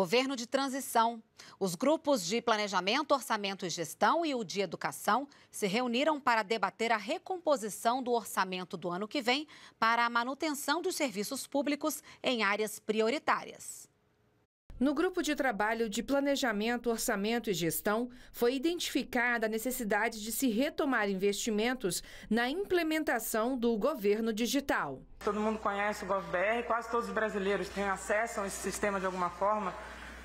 Governo de transição. Os grupos de planejamento, orçamento e gestão e o de educação se reuniram para debater a recomposição do orçamento do ano que vem para a manutenção dos serviços públicos em áreas prioritárias. No grupo de trabalho de planejamento, orçamento e gestão, foi identificada a necessidade de se retomar investimentos na implementação do governo digital. Todo mundo conhece o GovBR, quase todos os brasileiros têm acesso a esse sistema de alguma forma,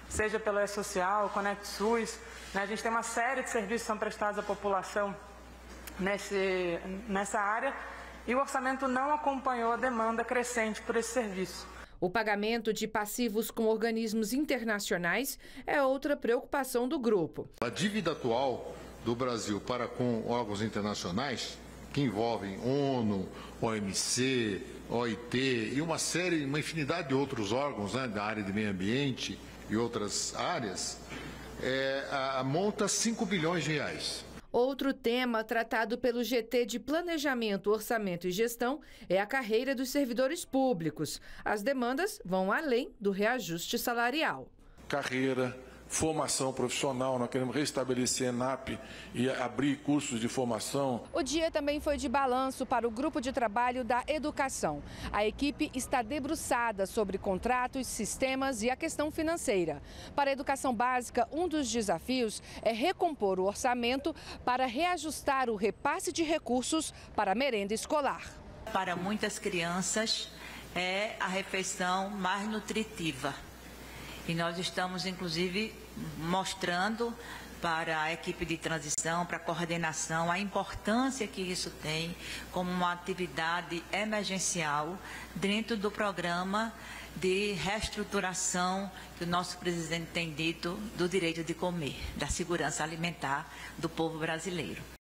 seja pelo E-Social, Conect SUS. Né? A gente tem uma série de serviços que são prestados à população nesse, nessa área e o orçamento não acompanhou a demanda crescente por esse serviço. O pagamento de passivos com organismos internacionais é outra preocupação do grupo. A dívida atual do Brasil para com órgãos internacionais, que envolvem ONU, OMC, OIT e uma série, uma infinidade de outros órgãos né, da área de meio ambiente e outras áreas, é, a, a monta 5 bilhões de reais. Outro tema tratado pelo GT de Planejamento, Orçamento e Gestão é a carreira dos servidores públicos. As demandas vão além do reajuste salarial. Carreira, formação profissional, nós queremos restabelecer a ENAP e abrir cursos de formação. O dia também foi de balanço para o grupo de trabalho da educação. A equipe está debruçada sobre contratos, sistemas e a questão financeira. Para a educação básica, um dos desafios é recompor o orçamento para reajustar o repasse de recursos para a merenda escolar. Para muitas crianças, é a refeição mais nutritiva e nós estamos, inclusive, mostrando para a equipe de transição, para a coordenação, a importância que isso tem como uma atividade emergencial dentro do programa de reestruturação que o nosso presidente tem dito do direito de comer, da segurança alimentar do povo brasileiro.